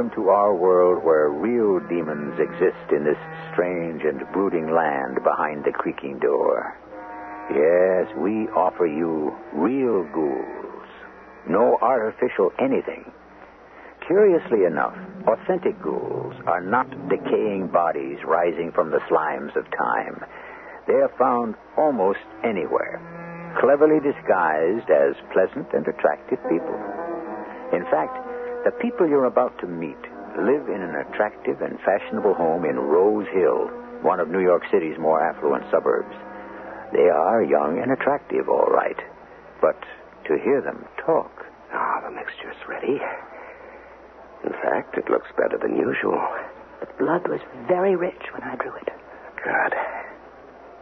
Welcome to our world where real demons exist in this strange and brooding land behind the creaking door. Yes, we offer you real ghouls. No artificial anything. Curiously enough, authentic ghouls are not decaying bodies rising from the slimes of time. They are found almost anywhere, cleverly disguised as pleasant and attractive people. In fact, the people you're about to meet live in an attractive and fashionable home in Rose Hill, one of New York City's more affluent suburbs. They are young and attractive, all right. But to hear them talk. Ah, the mixture's ready. In fact, it looks better than usual. The blood was very rich when I drew it. Good.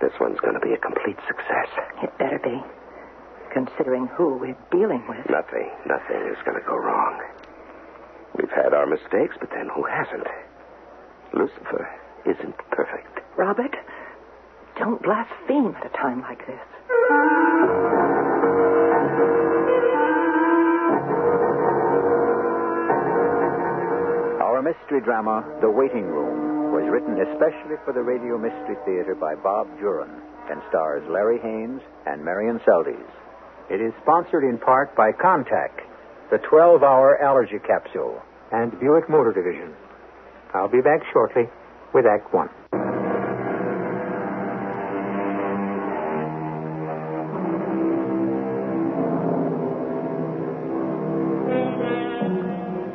This one's going to be a complete success. It better be, considering who we're dealing with. Nothing, nothing is going to go wrong. We've had our mistakes, but then who hasn't? Lucifer isn't perfect. Robert, don't blaspheme at a time like this. Our mystery drama, The Waiting Room, was written especially for the Radio Mystery Theater by Bob Duran and stars Larry Haines and Marian Seldes. It is sponsored in part by Contact, the 12 hour allergy capsule, and Buick Motor Division. I'll be back shortly with Act One.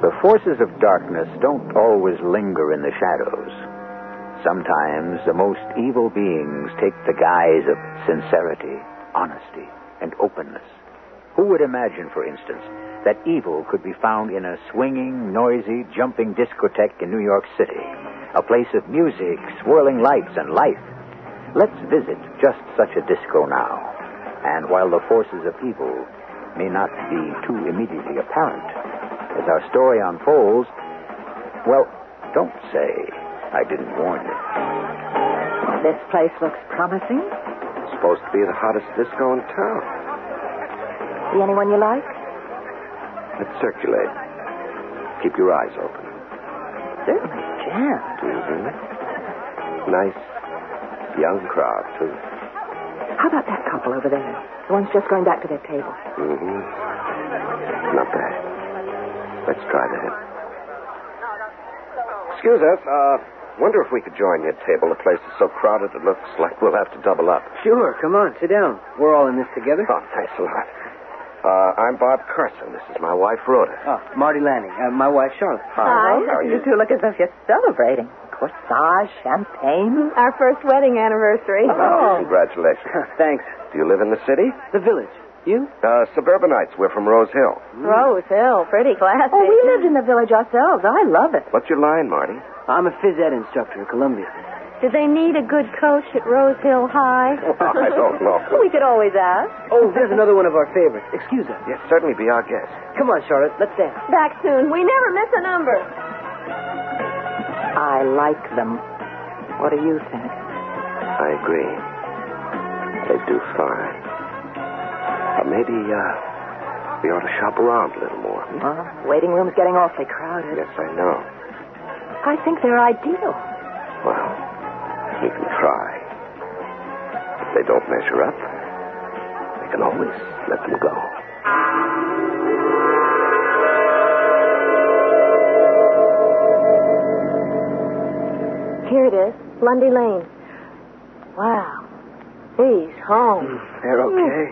The forces of darkness don't always linger in the shadows. Sometimes the most evil beings take the guise of sincerity, honesty, and openness. Who would imagine, for instance, that evil could be found in a swinging, noisy, jumping discotheque in New York City? A place of music, swirling lights, and life. Let's visit just such a disco now. And while the forces of evil may not be too immediately apparent, as our story unfolds, well, don't say I didn't warn you. This place looks promising. It's Supposed to be the hottest disco in town. See anyone you like? Let's circulate. Keep your eyes open. Certainly jammed. Mm-hmm. Nice young crowd, too. How about that couple over there? The one's just going back to their table. Mm-hmm. Not bad. Let's try that. Excuse us. Uh, wonder if we could join your table. The place is so crowded it looks like we'll have to double up. Sure, come on, sit down. We're all in this together. Oh, thanks a lot. Uh, I'm Bob Carson. This is my wife, Rhoda. Oh, Marty Lanning, uh, my wife Charlotte. Hi. How are you? two look as if you're celebrating. Corsage, champagne. Our first wedding anniversary. Oh, congratulations. Thanks. Do you live in the city? The village. You? Uh, suburbanites. We're from Rose Hill. Rose Hill, pretty classy. Oh, we lived in the village ourselves. I love it. What's your line, Marty? I'm a phys ed instructor at Columbia. Do they need a good coach at Rose Hill High? I don't know. we could always ask. Oh, there's another one of our favorites. Excuse us. Yes, certainly be our guest. Come on, Charlotte. Let's dance. Back soon. We never miss a number. I like them. What do you think? I agree. They do fine. Uh, maybe, uh, we ought to shop around a little more. hmm? Well, waiting room's getting awfully crowded. Yes, I know. I think they're ideal. Well, we can try. If they don't measure up, we can always let them go. Here it is, Lundy Lane. Wow. He's home. They're okay.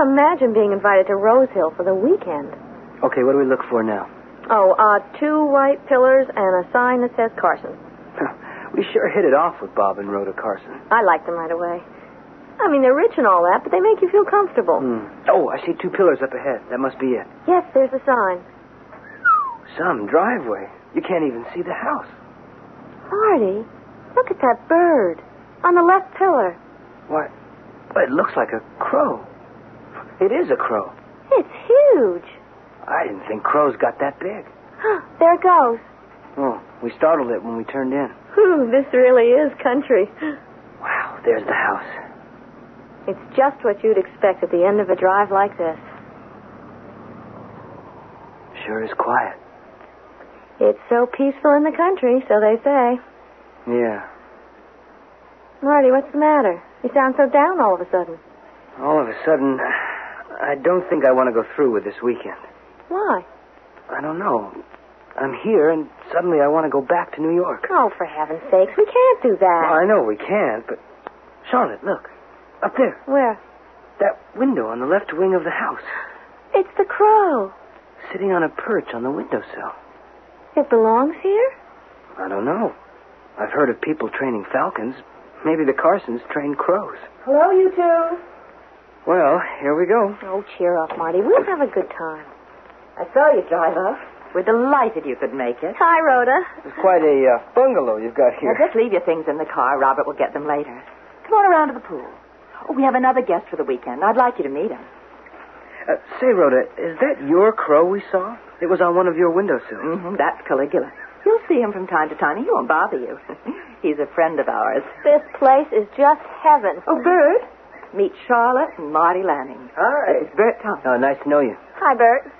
Imagine being invited to Rose Hill for the weekend. Okay, what do we look for now? Oh, uh, two white pillars and a sign that says Carson. We sure hit it off with Bob and Rhoda Carson. I like them right away. I mean, they're rich and all that, but they make you feel comfortable. Hmm. Oh, I see two pillars up ahead. That must be it. Yes, there's a sign. Some driveway. You can't even see the house. Marty, Look at that bird on the left pillar. What? It looks like a crow. It is a crow. It's huge. I didn't think crows got that big. there it goes. Oh, we startled it when we turned in. Whew, this really is country. Wow, there's the house. It's just what you'd expect at the end of a drive like this. Sure is quiet. It's so peaceful in the country, so they say. Yeah. Marty, what's the matter? You sound so down all of a sudden. All of a sudden, I don't think I want to go through with this weekend. Why? I don't know. I'm here, and suddenly I want to go back to New York. Oh, for heaven's sakes, we can't do that. Well, I know we can't, but. Charlotte, look. Up there. Where? That window on the left wing of the house. It's the crow. Sitting on a perch on the windowsill. It belongs here? I don't know. I've heard of people training falcons. Maybe the Carsons train crows. Hello, you two. Well, here we go. Oh, cheer up, Marty. We'll have a good time. I saw you drive up. We're delighted you could make it. Hi, Rhoda. It's quite a uh, bungalow you've got Now, here. just leave your things in the car. Robert will get them later. Come on around to the pool. Oh, we have another guest for the weekend. I'd like you to meet him. Uh, say, Rhoda, is that your crow we saw? It was on one of your windowsills. Mm-hmm, that's Caligula. You'll see him from time to time. He won't bother you. He's a friend of ours. This place is just heaven. Oh, Bert. Meet Charlotte and Marty Lanning. Hi. It's Bert Thompson. Oh, nice to know you. Hi, Bert.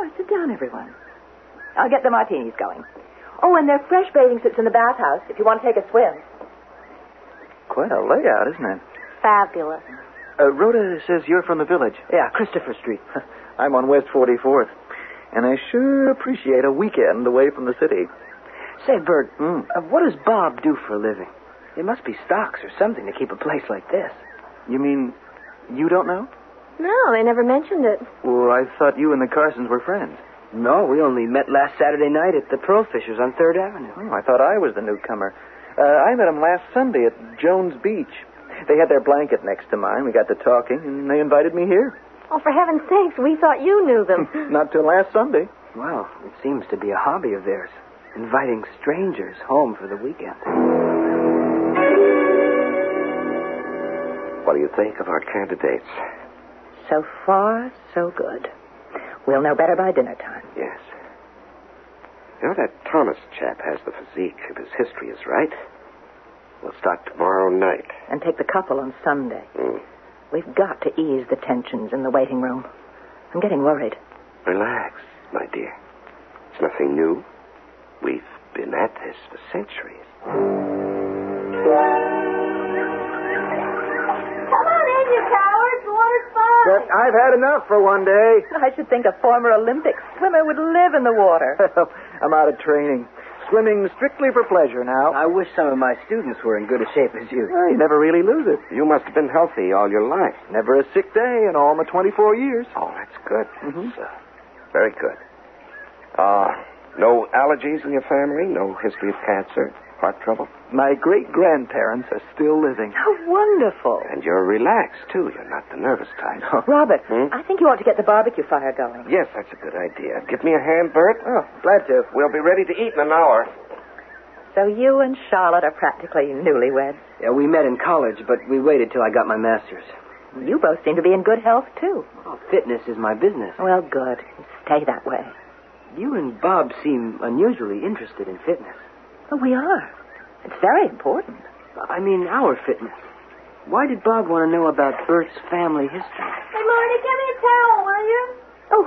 Oh, sit down, everyone. I'll get the martinis going. Oh, and there are fresh bathing suits in the bathhouse if you want to take a swim. Quite a layout, isn't it? Fabulous. Uh, Rhoda says you're from the village. Yeah, Christopher Street. I'm on West 44th. And I sure appreciate a weekend away from the city. Say, Bert, Hmm. uh, what does Bob do for a living? There must be stocks or something to keep a place like this. You mean you don't know? No, they never mentioned it. Well, I thought you and the Carsons were friends. No, we only met last Saturday night at the Pearl Fishers on Third Avenue. Oh, I thought I was the newcomer. Uh, I met them last Sunday at Jones Beach. They had their blanket next to mine. We got to talking, and they invited me here. Oh, for heaven's sakes, we thought you knew them. Not till last Sunday. Well, it seems to be a hobby of theirs, inviting strangers home for the weekend. What do you think of our candidates? So far, so good. We'll know better by dinner time. Yes. You know, that Thomas chap has the physique if his history is right. We'll start tomorrow night. And take the couple on Sunday. Hmm. We've got to ease the tensions in the waiting room. I'm getting worried. Relax, my dear. It's nothing new. We've been at this for centuries. Water's I've had enough for one day. I should think a former Olympic swimmer would live in the water. I'm out of training. Swimming strictly for pleasure now. I wish some of my students were in good a shape as you. Well, you never really lose it. You must have been healthy all your life. Never a sick day in all my 24 years. Oh, that's good. That's, uh, very good. Uh, no allergies in your family? No history of cancer? Heart trouble? My great grandparents are still living. How wonderful. And you're relaxed, too. You're not the nervous type. Robert, Hmm? I think you ought to get the barbecue fire going. Yes, that's a good idea. Give me a hand, Bert. Oh, glad to. We'll be ready to eat in an hour. So you and Charlotte are practically newlyweds. Yeah, we met in college, but we waited till I got my master's. You both seem to be in good health, too. Oh, fitness is my business. Well, good. Stay that way. You and Bob seem unusually interested in fitness. Oh, we are. It's very important. I mean, our fitness. Why did Bob want to know about Bert's family history? Hey, Marty, give me a towel, will you? Oh,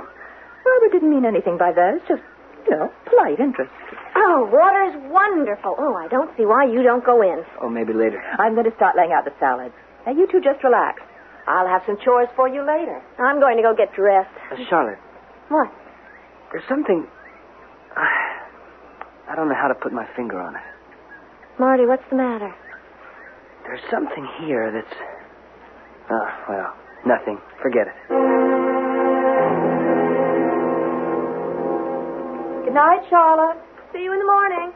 Robert didn't mean anything by that. It's just, you know, polite interest. Oh, water's wonderful. Oh, I don't see why you don't go in. Oh, maybe later. I'm going to start laying out the salads. Now, you two just relax. I'll have some chores for you later. I'm going to go get dressed. Uh, Charlotte, What? there's something. I don't know how to put my finger on it. Marty, what's the matter? There's something here that's. Oh, well, nothing. Forget it. Good night, Charlotte. See you in the morning.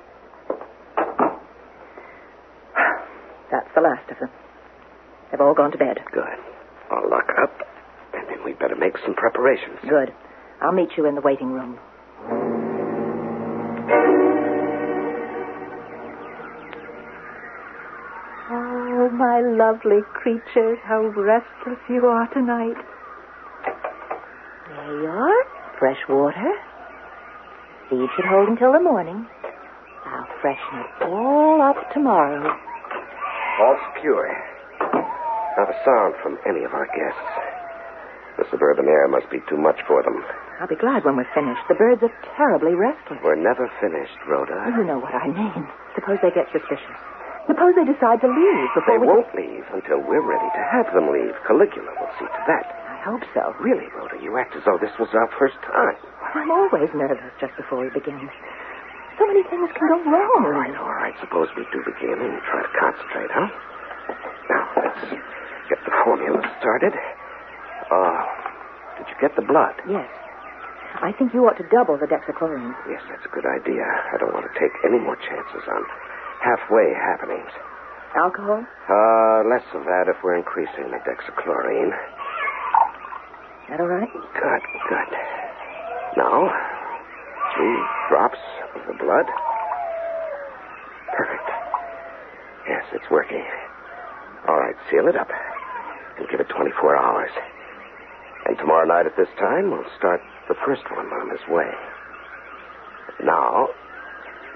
That's the last of them. They've all gone to bed. Good. I'll lock up, and then we'd better make some preparations. Good. I'll meet you in the waiting room. My lovely creatures, how restless you are tonight. There you are. Fresh water. Feed should hold until the morning. I'll freshen it all up tomorrow. All secure. Not a sound from any of our guests. The suburban air must be too much for them. I'll be glad when we're finished. The birds are terribly restless. We're never finished, Rhoda. You know what I mean. Suppose they get suspicious. Suppose they decide to leave before They we... won't leave until we're ready to have them leave. Caligula will see to that. I hope so. Really, Rhoda, you act as though this was our first time. I'm always nervous just before we begin. So many things can go wrong. All right, all right. Suppose we do begin and try to concentrate, huh? Now, let's get the formula started. Uh, did you get the blood? Yes. I think you ought to double the dexachlorine. Yes, that's a good idea. I don't want to take any more chances on halfway happenings. Alcohol? Uh, less of that if we're increasing the dexachlorine. That all right? Good, good. Now, three drops of the blood. Perfect. Yes, it's working. All right, seal it up and give it 24 hours. And tomorrow night at this time, we'll start the first one on his way. Now,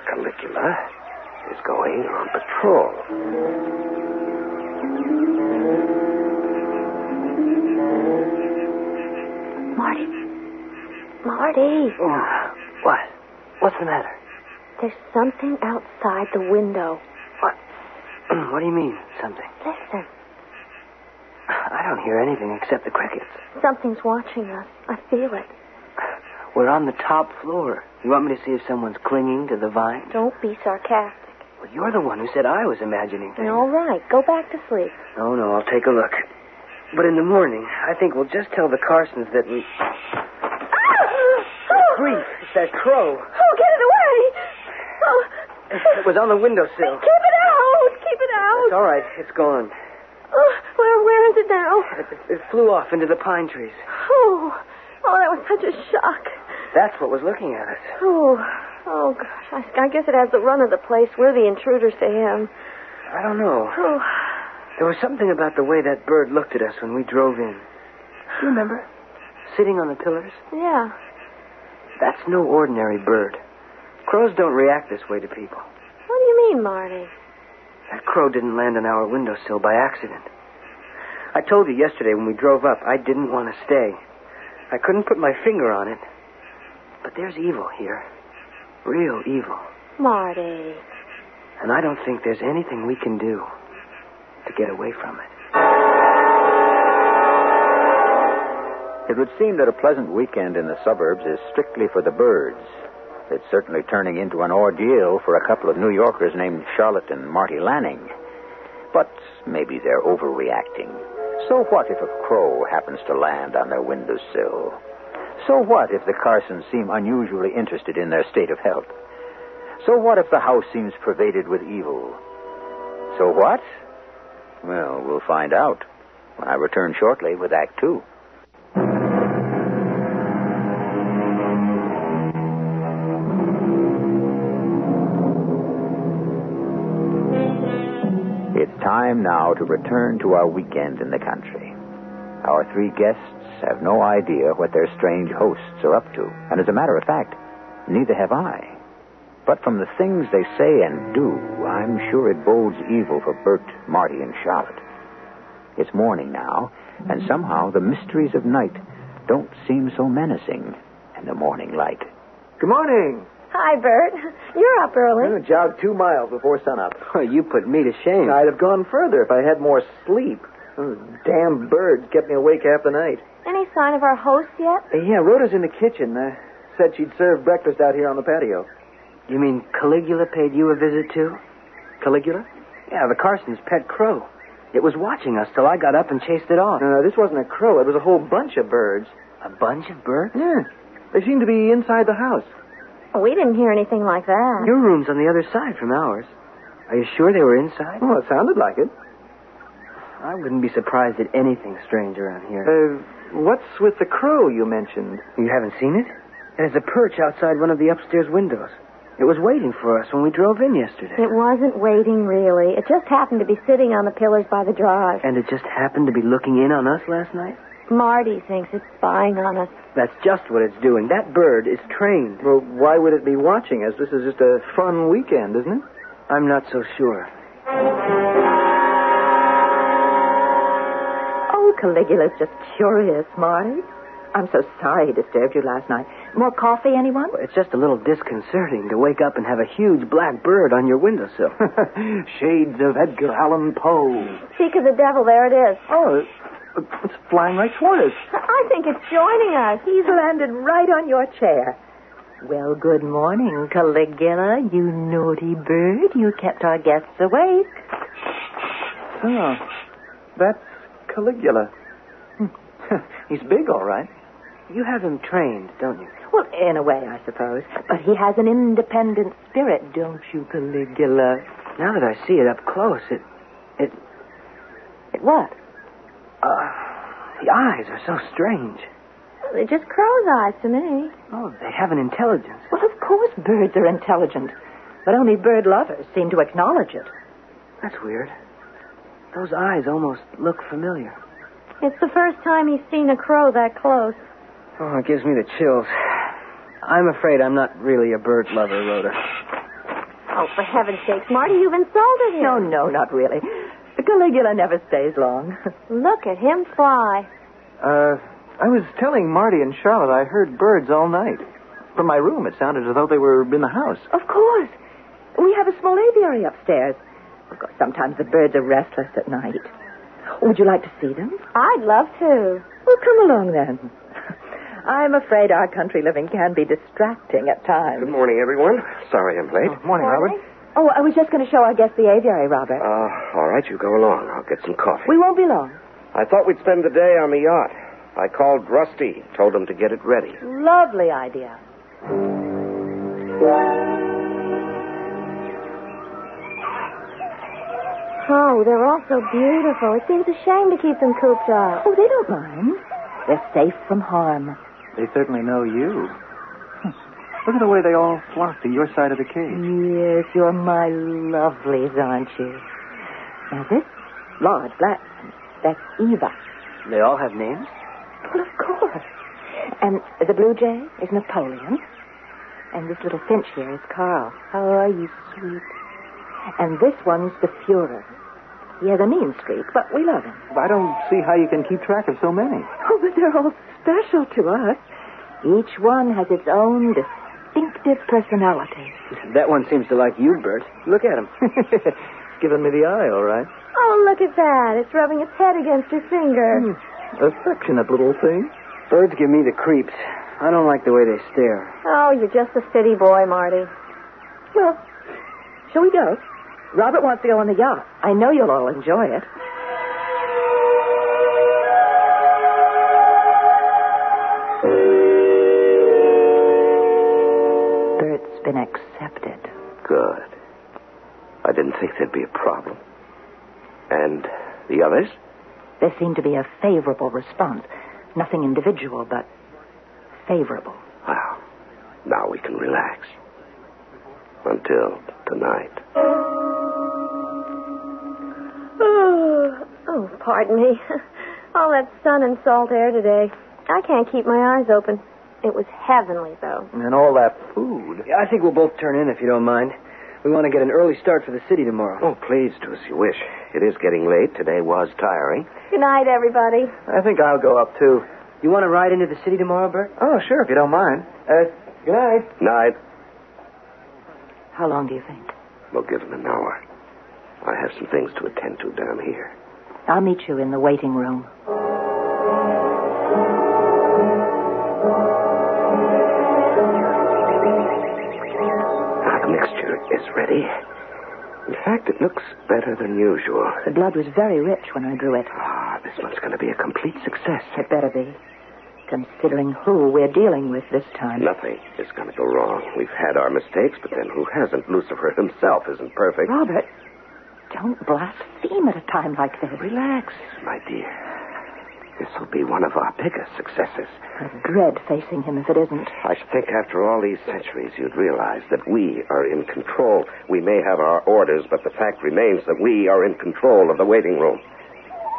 Caligula is going on patrol. Marty. Marty, Oh, what? What's the matter? there's something outside the window. What? Mm, what do you mean, something? Listen, I don't hear anything except the crickets. something's watching us. I feel it. We're on the top floor. You want me to see if someone's clinging to the vine? Don't be sarcastic. Well, you're the one who said I was imagining things. All right, go back to sleep. Oh, no, I'll take a look. But in the morning, I think we'll just tell the Carsons that we. Ah! Grief, it's that crow. Oh, get it away! Oh, It was on the windowsill. keep it out! Keep it out! It's all right. It's gone. Oh, where, where is it now? It, it flew off into the pine trees. Oh, oh, that was such a shock. That's what was looking at us. Oh, oh gosh, I, I guess it has the run of the place. We're the intruders to him. I don't know. Oh, There was something about the way that bird looked at us when we drove in. Do you remember? Sitting on the pillars? yeah. That's no ordinary bird. Crows don't react this way to people. What do you mean, Marty? That crow didn't land on our windowsill by accident. I told you yesterday when we drove up I didn't want to stay. I couldn't put my finger on it. But there's evil here. Real evil. Marty. And I don't think there's anything we can do to get away from it. It would seem that a pleasant weekend in the suburbs is strictly for the birds. It's certainly turning into an ordeal for a couple of New Yorkers named Charlotte and Marty Lanning. But maybe they're overreacting. So what if a crow happens to land on their windowsill? So what if the Carsons seem unusually interested in their state of health? So what if the house seems pervaded with evil? So what? Well, we'll find out when I return shortly with Act Two. It's time now to return to our weekend in the country. Our three guests have no idea what their strange hosts are up to, and as a matter of fact, neither have I. But from the things they say and do, I'm sure it bodes evil for Bert, Marty, and Charlotte. It's morning now, and somehow the mysteries of night don't seem so menacing in the morning light. Good morning. Hi, Bert. You're up early. I'm going to two miles before sunup. Oh, you put me to shame. I'd have gone further if I had more sleep. Those damn birds kept me awake half the night. Any sign of our host yet? Uh, yeah, Rhoda's in the kitchen. Uh, said she'd serve breakfast out here on the patio. You mean Caligula paid you a visit too? Caligula? Yeah, the Carsons' pet crow. It was watching us till I got up and chased it off. No, no, this wasn't a crow. It was a whole bunch of birds. A bunch of birds? Yeah. They seemed to be inside the house. We didn't hear anything like that. Your room's on the other side from ours. Are you sure they were inside? Well, it sounded like it. I wouldn't be surprised at anything strange around here. Uh, what's with the crow you mentioned? you haven't seen it? It has a perch outside one of the upstairs windows. It was waiting for us when we drove in yesterday. It wasn't waiting, really. It just happened to be sitting on the pillars by the drive. And it just happened to be looking in on us last night? Marty thinks it's spying on us. That's just what it's doing. That bird is trained. Well, why would it be watching us? This is just a fun weekend, isn't it? I'm not so sure. Caligula's just curious, Marty. I'm so sorry he disturbed you last night. More coffee, anyone? It's just a little disconcerting to wake up and have a huge black bird on your windowsill. Shades of Edgar Allan Poe. Speak of the devil, there it is. Oh, it's flying right toward us. I think it's joining us. He's landed right on your chair. Well, good morning, Caligula, you naughty bird. You kept our guests awake. Ah, oh, that's Caligula. He's big, all right. You have him trained, don't you? Well, in a way, I suppose. But he has an independent spirit, don't you, Caligula? Now that I see it up close, it. it. It what? Uh, the eyes are so strange. They're just crow's eyes to me. Oh, they have an intelligence. Well, of course birds are intelligent. But only bird lovers seem to acknowledge it. That's weird. Those eyes almost look familiar. It's the first time he's seen a crow that close. Oh, it gives me the chills. I'm afraid I'm not really a bird lover, Rhoda. Oh, for heaven's sake, Marty, you've insulted him. No, no, not really. Caligula never stays long. Look at him fly. Uh, I was telling Marty and Charlotte I heard birds all night. From my room, it sounded as though they were in the house. Of course. We have a small aviary upstairs. Of course, sometimes the birds are restless at night. Would you like to see them? I'd love to. Well, come along then. I'm afraid our country living can be distracting at times. Good morning, everyone. Sorry I'm late. Oh, morning, Robert. Oh, I was just going to show our guest the aviary, Robert. Uh, all right, you go along. I'll get some coffee. we won't be long. I thought we'd spend the day on the yacht. I called Rusty, told him to get it ready. Lovely idea. Oh, they're all so beautiful. It seems a shame to keep them cooped up. Oh, they don't mind. They're safe from harm. They certainly know you. Look at the way they all flock to your side of the cage. Yes, you're my lovelies, aren't you? Now this large black that's Eva. They all have names? Well, of course. And the blue jay is Napoleon. And this little finch here is Carl. How are you sweet? And this one's the Fuhrer. He has a mean streak, but we love him. I don't see how you can keep track of so many. Oh, but they're all special to us. Each one has its own distinctive personality. That one seems to like you, Bert. Look at him. it's giving me the eye, all right. Oh, look at that. It's rubbing its head against your finger. Hmm. Affectionate little thing. Birds give me the creeps. I don't like the way they stare. Oh, you're just a city boy, Marty. Well, shall we go? Robert wants to go on the yacht. I know you'll all enjoy it. Bert's been accepted. Good. I didn't think there'd be a problem. And the others? There seemed to be a favorable response. Nothing individual, but favorable. Well, now we can relax. Until tonight. Oh, pardon me. All that sun and salt air today. I can't keep my eyes open. It was heavenly, though. And all that food. Yeah, I think we'll both turn in if you don't mind. We want to get an early start for the city tomorrow. Oh, please do as you wish. It is getting late. Today was tiring. Good night, everybody. I think I'll go up, too. You want to ride into the city tomorrow, Bert? Oh, sure, if you don't mind. Uh, good night. Night. How long do you think? We'll give him an hour. I have some things to attend to down here. I'll meet you in the waiting room. The mixture is ready. In fact, it looks better than usual. The blood was very rich when I drew it. Ah, this one's going to be a complete success. It better be, considering who we're dealing with this time. Nothing is going to go wrong. We've had our mistakes, but then who hasn't? Lucifer himself isn't perfect. Robert, don't blaspheme at a time like this. Relax, my dear. This will be one of our biggest successes. I dread facing him if it isn't. I should think after all these centuries you'd realize that we are in control. We may have our orders, but the fact remains that we are in control of the waiting room.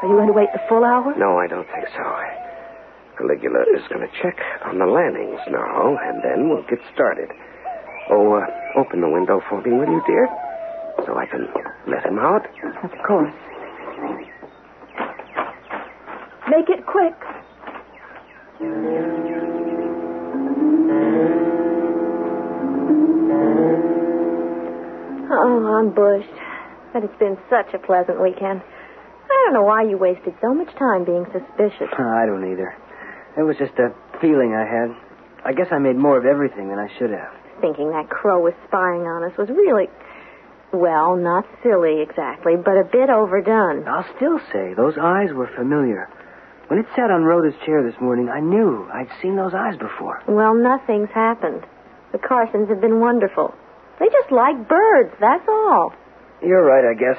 Are you going to wait the full hour? No, I don't think so. Caligula is going to check on the landings now, and then we'll get started. Oh, uh, open the window for me, will you, dear? So I can let him out. Of course. Make it quick. Oh, I'm bushed. But it's been such a pleasant weekend. I don't know why you wasted so much time being suspicious. I don't either. It was just a feeling I had. I guess I made more of everything than I should have. Thinking that crow was spying on us was really, well, not silly exactly, but a bit overdone. I'll still say those eyes were familiar. When it sat on Rhoda's chair this morning, I knew I'd seen those eyes before. Well, nothing's happened. The Carsons have been wonderful. They just like birds, that's all. You're right, I guess.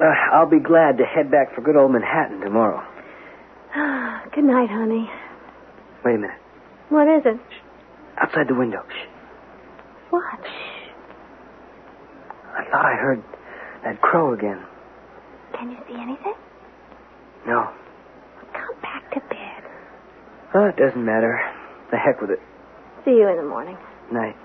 Uh, I'll be glad to head back for good old Manhattan tomorrow. Good night, honey. Wait a minute. What is it? Outside the window. Shh. What? I thought I heard that crow again. Can you see anything? No. Come back to bed. Oh, it doesn't matter. The heck with it. See you in the morning. Night.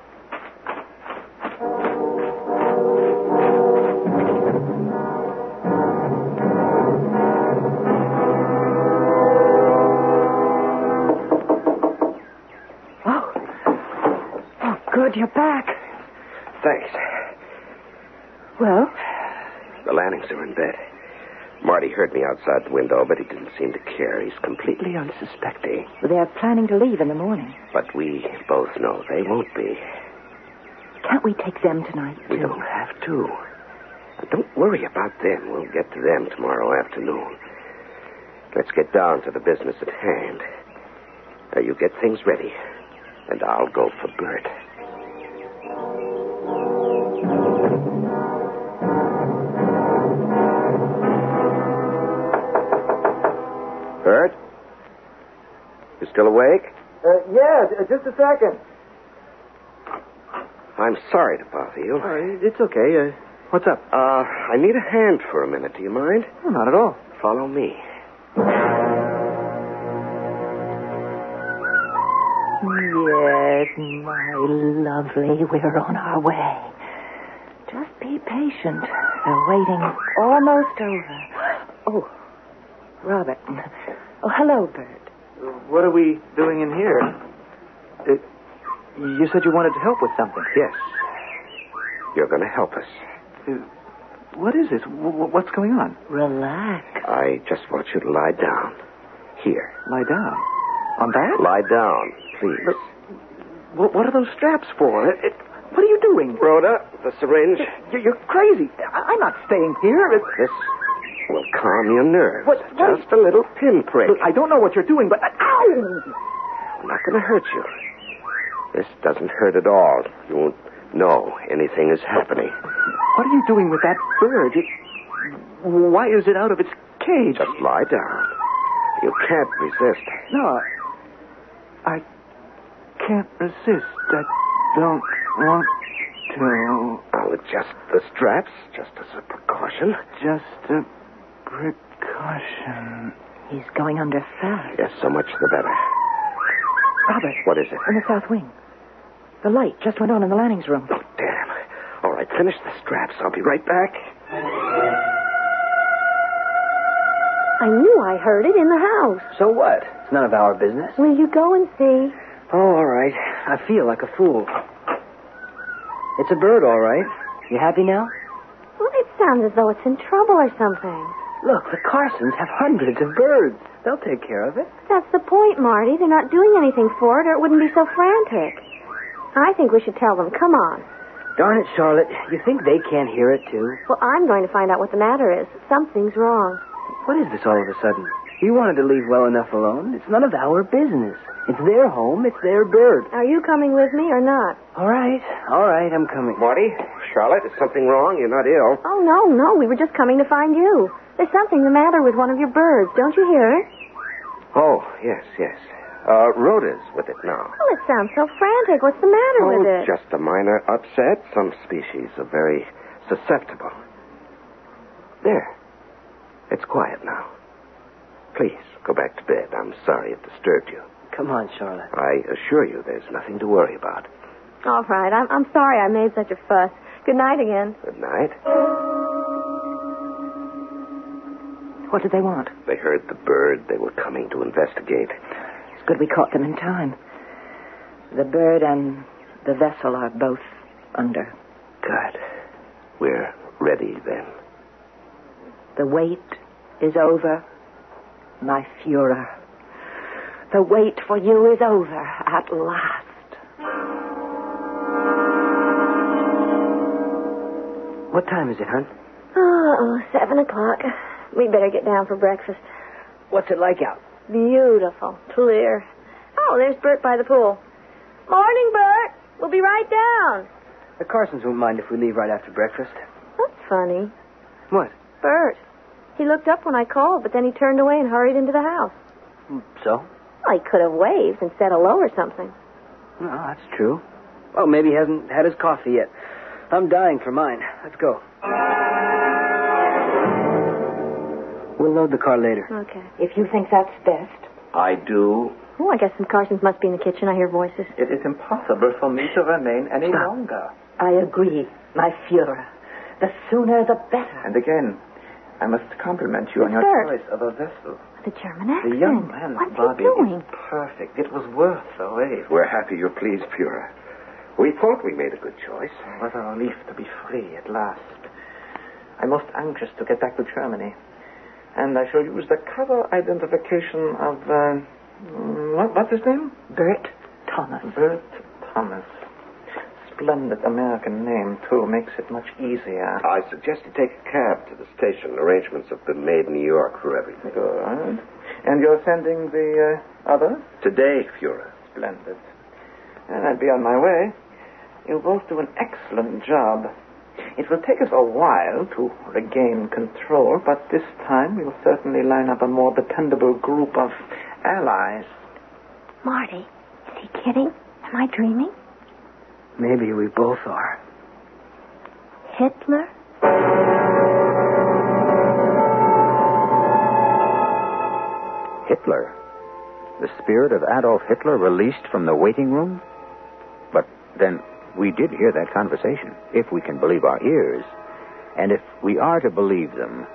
Oh. Oh, good, you're back. Thanks. Well, The Lannings are in bed. Marty heard me outside the window, but he didn't seem to care. He's completely unsuspecting. they're planning to leave in the morning. But we both know they won't be. Can't we take them tonight, We too? don't have to. Don't worry about them. We'll get to them tomorrow afternoon. Let's get down to the business at hand. Now, you get things ready, and I'll go for. Bert? Just a second. I'm sorry to bother you. Uh, it's okay. Uh, what's up? Uh, I need a hand for a minute. Do you mind? Oh, not at all. Follow me. Yes, my lovely, we're on our way. Just be patient. The waiting's almost over. Oh, Robert. Oh, hello, Bert. What are we doing in here? Uh, you said you wanted to help with something. Yes. You're going to help us. Uh, what is this? W- what's going on? Relax. I just want you to lie down. Here. Lie down. On that? Lie down, please. What, what are those straps for? It, it- what are you doing? Rhoda, the syringe. You're, you're crazy. I, I'm not staying here. It- This will calm your nerves. What- what- Just a little pinprick. Look, I don't know what you're doing, but. Ow! I'm not going to hurt you. This doesn't hurt at all. You won't know anything is happening. What are you doing with that bird? It, why is it out of its cage? Just lie down. You can't resist. No, I, I can't resist. I don't want to. I'll adjust the straps just as a precaution. Just a precaution. He's going under fast. Yes, so much the better. Robert, What is it? in the south wing. The light just went on in the Lanning's room. Oh, damn. All right, finish the straps. I'll be right back. I knew I heard it in the house. So what? It's none of our business. Will you go and see? Oh, all right. I feel like a fool. It's a bird, all right. You happy now? Well, it sounds as though it's in trouble or something. Look, the Carsons have hundreds of birds. They'll take care of it. That's the point, Marty. They're not doing anything for it, or it wouldn't be so frantic. I think we should tell them. Come on. Darn it, Charlotte. You think they can't hear it, too? Well, I'm going to find out what the matter is. Something's wrong. What is this all of a sudden? You wanted to leave well enough alone. It's none of our business. It's their home. It's their bird. Are you coming with me or not? All right. All right, I'm coming. Marty, Charlotte, is something wrong? You're not ill. Oh, no, no. We were just coming to find you. There's something the matter with one of your birds. Don't you hear it? Oh, yes, yes. Uh, Rhoda's with it now. Well, it sounds so frantic. What's the matter oh, with it? just a minor upset. Some species are very susceptible. There. It's quiet now. Please, go back to bed. I'm sorry it disturbed you. Come on, Charlotte. I assure you there's nothing to worry about. All right. I'm, I'm sorry I made such a fuss. Good night again. Good night. What did they want? They heard the bird. They were coming to investigate. It's good we caught them in time. The bird and the vessel are both under. Good. We're ready then. The wait is over, my Führer. The wait for you is over at last. What time is it, hon? Oh, seven o'clock. We'd better get down for breakfast. What's it like out? Beautiful. Clear. Oh, there's Bert by the pool. Morning, Bert. We'll be right down. The Carsons won't mind if we leave right after breakfast. That's funny. What? Bert. He looked up when I called, but then he turned away and hurried into the house. Mm, so? Well, he could have waved and said hello or something. No, that's true. Well, maybe he hasn't had his coffee yet. I'm dying for mine. Let's go. We'll load the car later. Okay. If you think that's best. I do. Oh, I guess some Carsons must be in the kitchen. I hear voices. It is impossible for me to remain any ah, longer. I agree, my Führer. The sooner the better. And again, I must compliment you on your Bert. choice of a vessel. The German accent. The young man's What's body he doing? is perfect. It was worth the wait. We're happy you're pleased, Führer. We thought we made a good choice. What a relief to be free at last. I'm most anxious to get back to Germany. And I shall use the cover identification of, uh, mm, what, what's his name? Bert Thomas. Bert Thomas. Splendid American name, too. Makes it much easier. I suggest you take a cab to the station. Arrangements have been made in New York for everything. Good. And you're sending the uh, other? Today, Führer. Splendid. And I'll be on my way. You both do an excellent job. It will take us a while to regain control, but this time we'll certainly line up a more dependable group of allies. Marty, is he kidding? Am I dreaming? Maybe we both are. Hitler? Hitler? The spirit of Adolf Hitler released from the waiting room? But then we did hear that conversation, if we can believe our ears. And if we are to believe them,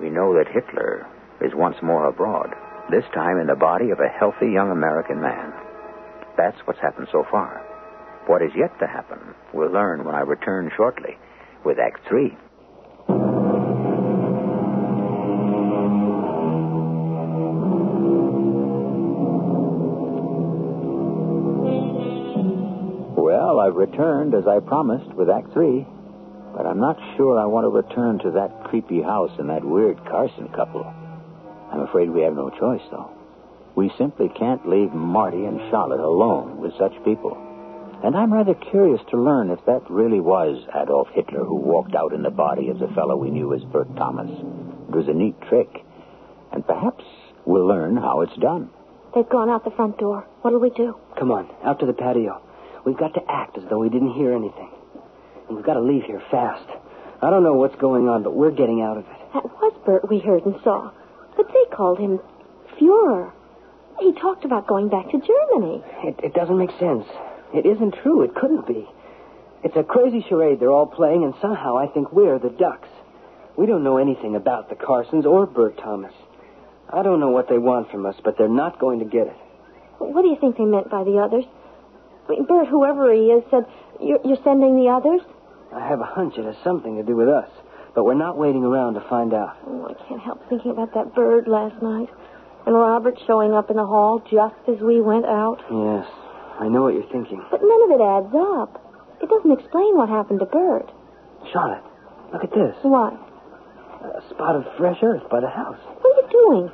we know that Hitler is once more abroad, this time in the body of a healthy young American man. That's what's happened so far. What is yet to happen, we'll learn when I return shortly with Act 3. Returned as I promised with Act Three, but I'm not sure I want to return to that creepy house and that weird Carson couple. I'm afraid we have no choice, though. We simply can't leave Marty and Charlotte alone with such people. And I'm rather curious to learn if that really was Adolf Hitler who walked out in the body of the fellow we knew as Bert Thomas. It was a neat trick. And perhaps we'll learn how it's done. They've gone out the front door. What'll we do? Come on, out to the patio. We've got to act as though we didn't hear anything. And we've got to leave here fast. I don't know what's going on, but we're getting out of it. That was Bert we heard and saw. But they called him Führer. He talked about going back to Germany. It, it doesn't make sense. It isn't true. It couldn't be. It's a crazy charade they're all playing, and somehow I think we're the ducks. We don't know anything about the Carsons or Bert Thomas. I don't know what they want from us, but they're not going to get it. What do you think they meant by the others? Bert, whoever he is, said, you're, you're sending the others? I have a hunch it has something to do with us, but we're not waiting around to find out. Oh, I can't help thinking about that bird last night. And Robert showing up in the hall just as we went out. Yes, I know what you're thinking. But none of it adds up. It doesn't explain what happened to Bert. Charlotte, look at this. What? A spot of fresh earth by the house. What are you doing?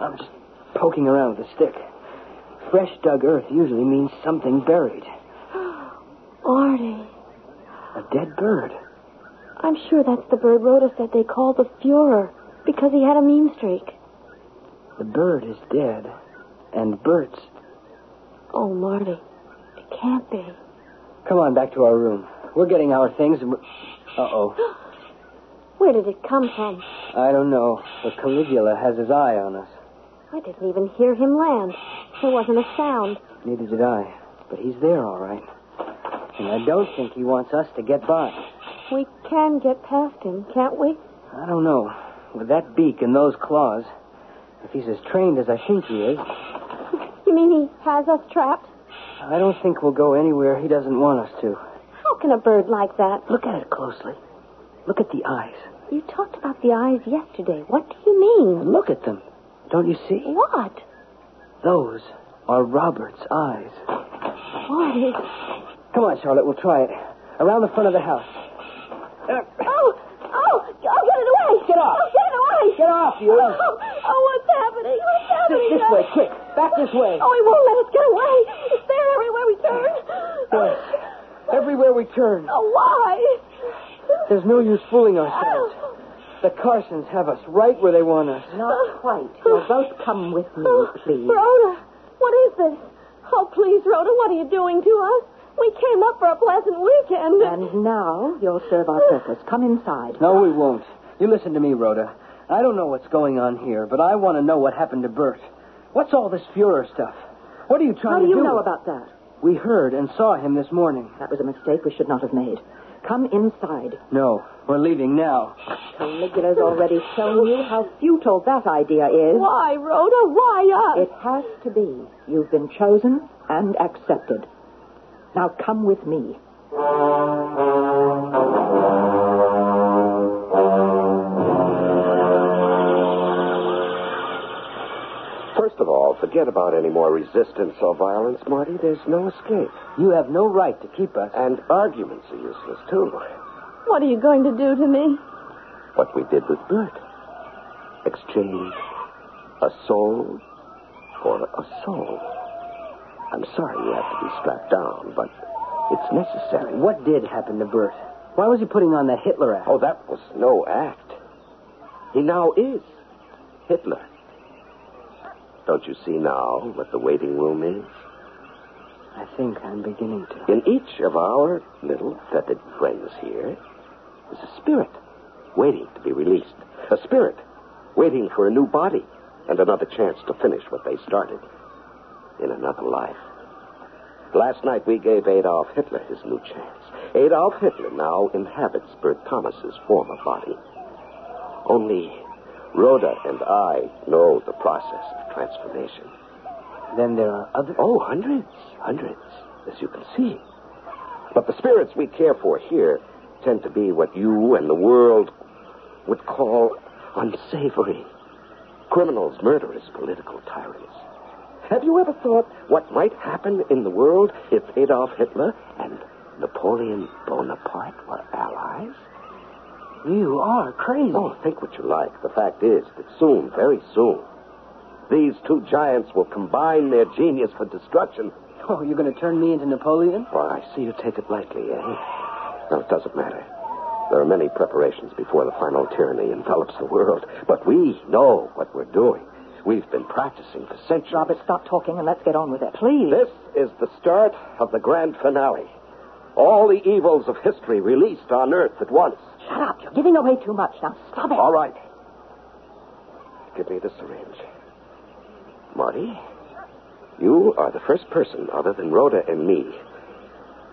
I'm just poking around with a stick. Fresh dug earth usually means something buried. Artie. A dead bird. I'm sure that's the bird Rhoda said they called the Führer because he had a mean streak. The bird is dead. And Bert's. Oh, Marty, it can't be. Come on back to our room. We're getting our things and we're... Uh-oh. Where did it come from? I don't know, but Caligula has his eye on us. I didn't even hear him land. There wasn't a sound. Neither did I. But he's there, all right. And I don't think he wants us to get by. We can get past him, can't we? I don't know. With that beak and those claws, if he's as trained as I think he is, You mean he has us trapped? I don't think we'll go anywhere he doesn't want us to. How can a bird like that? Look at it closely. Look at the eyes. You talked about the eyes yesterday. What do you mean? Look at them. Don't you see? What? Those are Robert's eyes. Marty. Come on, Charlotte, we'll try it. Around the front of the house. Uh, Oh, oh, oh, get it away. Get off. Oh, get it away. Get off, you. Oh, oh, what's happening? What's this, happening? this way, quick. Back this way. Oh, he won't let us get away. It's there everywhere we turn. Yes. Everywhere we turn. Oh, why? There's no use fooling ourselves. The Carsons have us right where they want us. Not oh. quite. You'll both come with me, oh, please. Rhoda, what is this? Oh, please, Rhoda, what are you doing to us? We came up for a pleasant weekend. And now you'll serve our purpose. Come inside. No, we won't. You listen to me, Rhoda. I don't know what's going on here, but I want to know what happened to Bert. What's all this Fuhrer stuff? What are you trying How to do you do? You know about that? We heard and saw him this morning. That was a mistake we should not have made. Come inside. No, we're leaving now. Caligula's already shown you how futile that idea is. Why, Rhoda? Why us? It has to be. You've been chosen and accepted. Now come with me. First of all, forget about any more resistance or violence, Marty. There's no escape. You have no right to keep us. And arguments are useless, too. What are you going to do to me? What we did with Bert. Exchange a soul for a soul. I'm sorry you have to be strapped down, but it's necessary. What did happen to Bert? Why was he putting on that Hitler act? Oh, that was no act. He now is Hitler. Don't you see now what the waiting room is? I think I'm beginning to. In each of our little feathered friends here is a spirit waiting to be released. A spirit waiting for a new body and another chance to finish what they started in another life. Last night we gave Adolf Hitler his new chance. Adolf Hitler now inhabits Bert Thomas's former body. Only Rhoda and I know the process of transformation. Then there are other. Oh, hundreds, hundreds, as you can see. But the spirits we care for here tend to be what you and the world would call unsavory. Criminals, murderers, political tyrants. Have you ever thought what might happen in the world if Adolf Hitler and Napoleon Bonaparte were allies? You are crazy. Oh, think what you like. The fact is that soon, very soon, these two giants will combine their genius for destruction. Oh, you're going to turn me into Napoleon? Well, I see you take it lightly, eh? No, it doesn't matter. There are many preparations before the final tyranny envelops the world, but we know what we're doing. We've been practicing for centuries. Robert, stop talking and let's get on with it. Please. This is the start of the grand finale. All the evils of history released on Earth at once. Shut up. You're giving away too much. Now stop it. All right. Give me the syringe. Marty, you are the first person, other than Rhoda and me,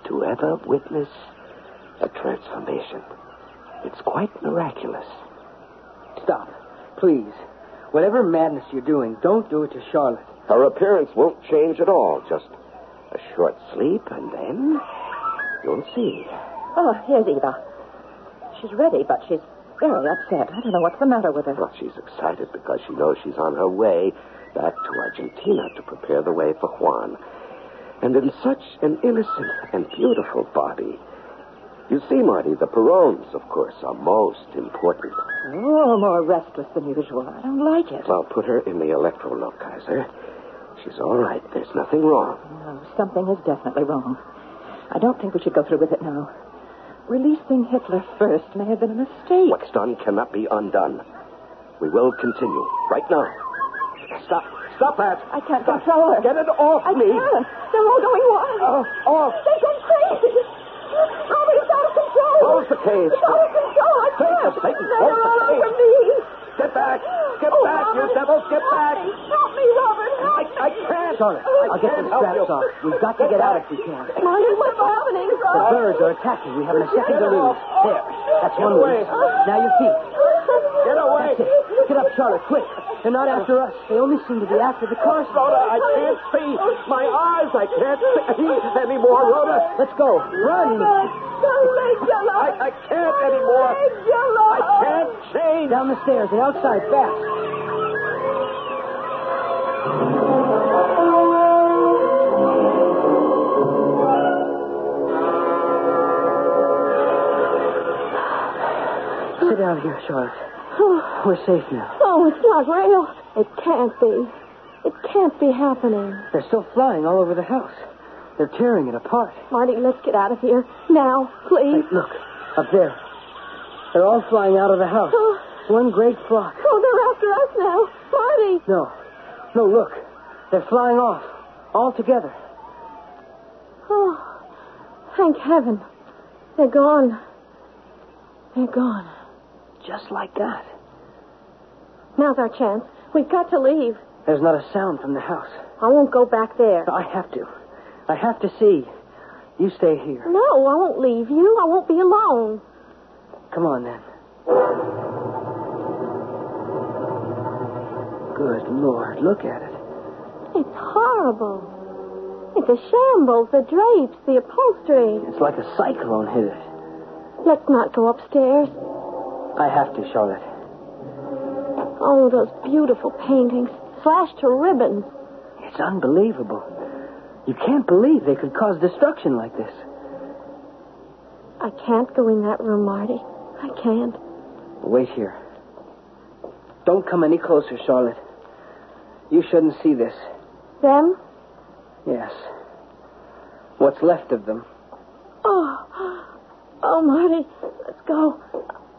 to ever witness a transformation. It's quite miraculous. Stop. Please. Whatever madness you're doing, don't do it to Charlotte. Her appearance won't change at all. Just a short sleep, and then you'll see. Oh, here's Eva. She's ready, but she's very upset. I don't know what's the matter with her. Well, she's excited because she knows she's on her way back to Argentina to prepare the way for Juan. And in such an innocent and beautiful body. You see, Marty, the Perons, of course, are most important. Oh, more restless than usual. I don't like it. Well, put her in the Kaiser. She's all right. There's nothing wrong. No, something is definitely wrong. I don't think we should go through with it now. Releasing Hitler first may have been a mistake. What's done cannot be undone. We will continue right now. Stop. Stop that. I can't control her. Get it off I me. can't. They're all going wild. Uh, off. They've gone crazy. Robert, it's out of control. Close the cage. It's out of control. I Take can't. the Satan. They're Close the all cage. over me. Get back. Get Oh, back, you Robert, devils. Get help back. Me. Help me, Robert. Help I, I can't. Charlotte, I'll get them can't help straps off. We've got to get out if we can. Marty, what's happening? The birds are attacking. We haven't a second to lose. There. That's one loose. Now your feet. Get away. That's it. Get up, Charlotte, quick. They're not after us. They only seem to be after the car. Rhoda, I can't see. My eyes, I can't see anymore, Rhoda. Let's go. Run. Don't make your I, I can't anymore. I can't change. Down the stairs. They're outside. Fast. Sit down here, Charlotte. We're safe now. Oh, it's not real. It can't be. It can't be happening. They're still flying all over the house. They're tearing it apart. Marty, let's get out of here. Now, please. Hey, look, up there. They're all flying out of the house. Oh, One great flock. oh, they're after us now. Marty. No. No, look. They're flying off. All together. Oh, thank heaven. They're gone. They're gone. Just like that. Now's our chance. We've got to leave. There's not a sound from the house. I won't go back there. I have to. I have to see. You stay here. No, I won't leave you. I won't be alone. Come on, then. Good Lord, look at it. It's horrible. It's a shambles. The drapes, the upholstery. It's like a cyclone hit it. Let's not go upstairs. I have to, Charlotte. Oh, those beautiful paintings, slashed to ribbons. It's unbelievable. You can't believe they could cause destruction like this. I can't go in that room, Marty. I can't. Wait here. Don't come any closer, Charlotte. You shouldn't see this. Them? Yes. What's left of them. Oh, oh, Marty, let's go.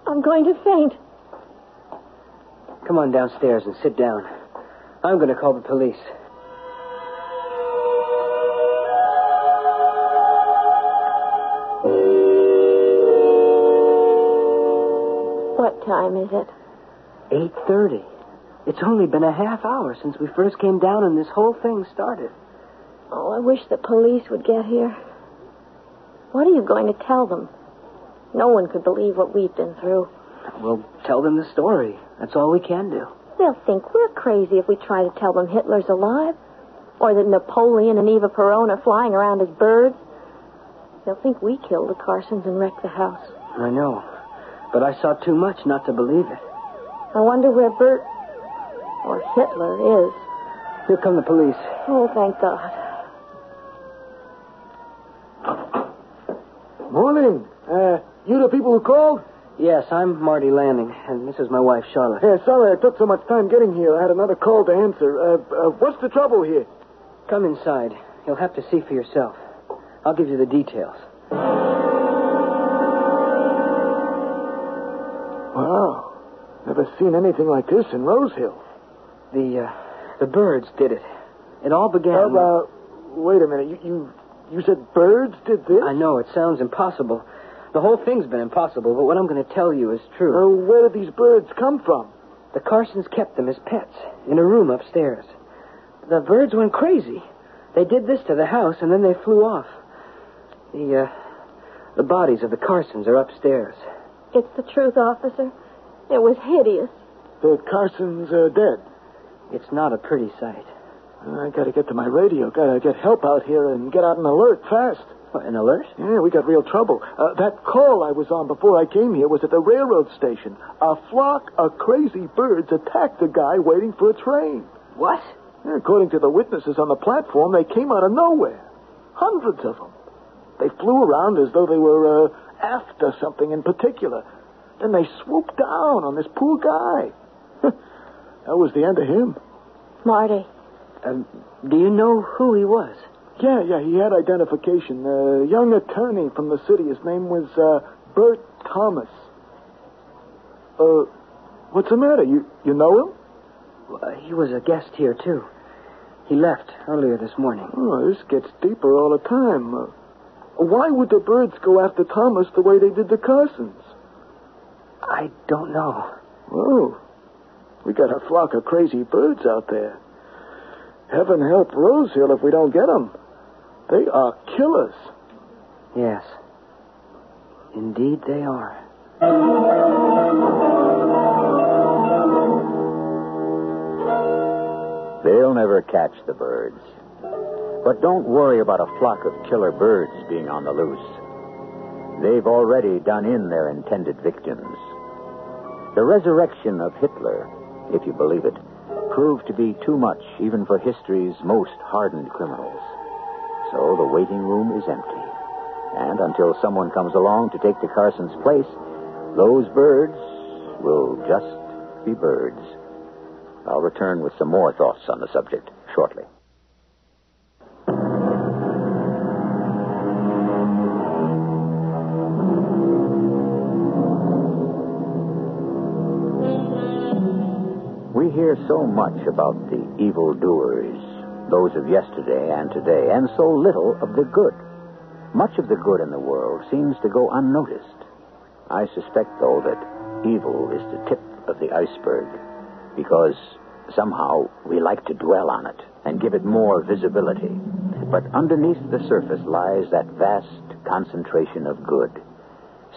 I'm going to faint. Come on downstairs and sit down. I'm going to call the police. What time is it? 8.30. It's only been a half hour since we first came down and this whole thing started. Oh, I wish the police would get here. What are you going to tell them? No one could believe what we've been through. We'll tell them the story. That's all we can do. They'll think we're crazy if we try to tell them Hitler's alive. Or that Napoleon and Eva Peron are flying around as birds. They'll think we killed the Carsons and wrecked the house. I know. But I saw too much not to believe it. I wonder where Bert or Hitler is. Here come the police. Oh, thank God. Morning. Uh, you the people who called? Yes, I'm Marty Lanning, and this is my wife, Charlotte. Yeah, sorry I took so much time getting here. I had another call to answer. Uh, uh, what's the trouble here? Come inside. You'll have to see for yourself. I'll give you the details. Wow. Never seen anything like this in Rose Hill. The, uh, the birds did it. It all began... Uh, uh, wait a minute. You, you, you said birds did this? I know, it sounds impossible. The whole thing's been impossible, but what I'm going to tell you is true. Uh, where did these birds come from? The Carsons kept them as pets in a room upstairs. The birds went crazy. They did this to the house, and then they flew off. The, uh, the bodies of the Carsons are upstairs. It's the truth, officer. It was hideous. The Carsons are dead. It's not a pretty sight. I gotta get to my radio. Gotta get help out here and get out an alert fast. What, an alert? Yeah, we got real trouble. Uh, that call I was on before I came here was at the railroad station. A flock of crazy birds attacked a guy waiting for a train. What? Yeah, according to the witnesses on the platform, they came out of nowhere. Hundreds of them. They flew around as though they were uh, after something in particular. Then they swooped down on this poor guy. that was the end of him. Marty, Um, do you know who he was? Yeah, yeah, he had identification. A young attorney from the city. His name was uh, Bert Thomas. Uh, what's the matter? You you know him? Uh, he was a guest here, too. He left earlier this morning. Oh, this gets deeper all the time. Uh, why would the birds go after Thomas the way they did the Carsons? I don't know. Oh, we got a flock of crazy birds out there. Heaven help Rosehill if we don't get them. They are killers. Yes. Indeed, they are. They'll never catch the birds. But don't worry about a flock of killer birds being on the loose. They've already done in their intended victims. The resurrection of Hitler, if you believe it, proved to be too much even for history's most hardened criminals. So the waiting room is empty. And until someone comes along to take the Carson's place, those birds will just be birds. I'll return with some more thoughts on the subject shortly. Hear so much about the evildoers, those of yesterday and today, and so little of the good. Much of the good in the world seems to go unnoticed. I suspect, though, that evil is the tip of the iceberg because somehow we like to dwell on it and give it more visibility. But underneath the surface lies that vast concentration of good,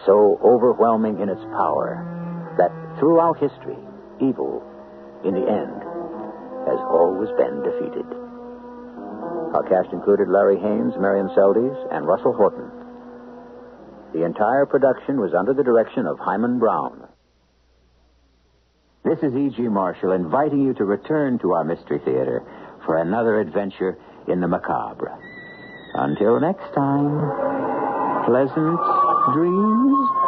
so overwhelming in its power that throughout history, evil, in the end, has always been defeated. Our cast included Larry Haines, Marian Seldes, and Russell Horton. The entire production was under the direction of Himan Brown. This is E.G. Marshall inviting you to return to our Mystery Theater for another adventure in the macabre. Until next time, pleasant dreams.